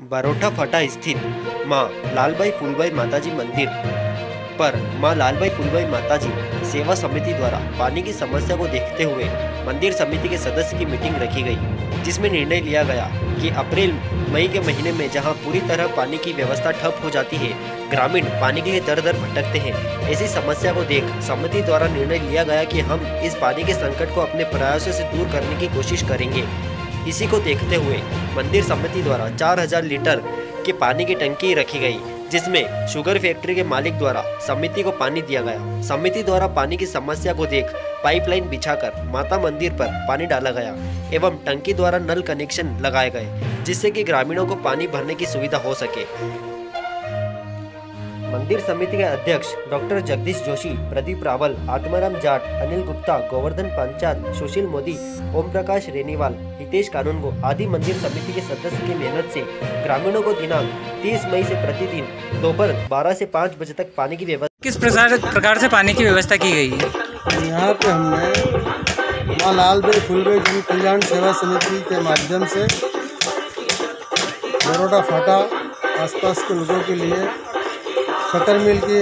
बरोठा फटा स्थित माँ लालबाई फूलबाई माताजी मंदिर पर माँ लालबाई फूलबाई माताजी सेवा समिति द्वारा पानी की समस्या को देखते हुए मंदिर समिति के सदस्य की मीटिंग रखी गई, जिसमें निर्णय लिया गया कि अप्रैल, मई के महीने में जहाँ पूरी तरह पानी की व्यवस्था ठप हो जाती है, ग्रामीण पानी के लिए दर दर भटकते हैं। ऐसी समस्या को देख समिति द्वारा निर्णय लिया गया कि हम इस पानी के संकट को अपने प्रयासों से दूर करने की कोशिश करेंगे। इसी को देखते हुए मंदिर समिति द्वारा 4000 लीटर के पानी की टंकी रखी गई, जिसमें शुगर फैक्ट्री के मालिक द्वारा समिति को पानी दिया गया। समिति द्वारा पानी की समस्या को देख पाइपलाइन बिछाकर माता मंदिर पर पानी डाला गया एवं टंकी द्वारा नल कनेक्शन लगाए गए, जिससे कि ग्रामीणों को पानी भरने की सुविधा हो सके। मंदिर समिति के अध्यक्ष डॉक्टर जगदीश जोशी प्रदीप रावल आत्माराम जाट अनिल गुप्ता गोवर्धन पंचायत सुशील मोदी ओम प्रकाश रेनीवाल हितेश कानूनगो आदि मंदिर समिति के सदस्य की मेहनत से ग्रामीणों को दिनांक 30 मई से प्रतिदिन दोपहर 12 से 5 बजे तक पानी की व्यवस्था किस प्रकार प्रकार से पानी की व्यवस्था की गई? है यहाँ पे हमने माँ लाल बाई फुलबाई जन कल्याण सेवा समिति के माध्यम से बड़ोड़ा फाटा आसपास के लोगों के लिए शक्कर मिल की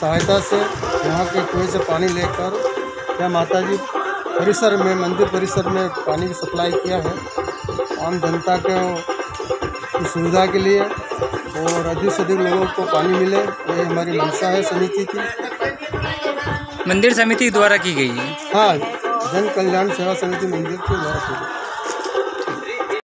सहायता से यहाँ के कुएँ से पानी लेकर यह माता जी परिसर में मंदिर परिसर में पानी की सप्लाई किया है। आम जनता के सुविधा के लिए और अधिक से अधिक लोगों को पानी मिले ये हमारी मंशा है समिति की। मंदिर समिति द्वारा की गई है? हाँ जन कल्याण सेवा समिति मंदिर के द्वारा की गई।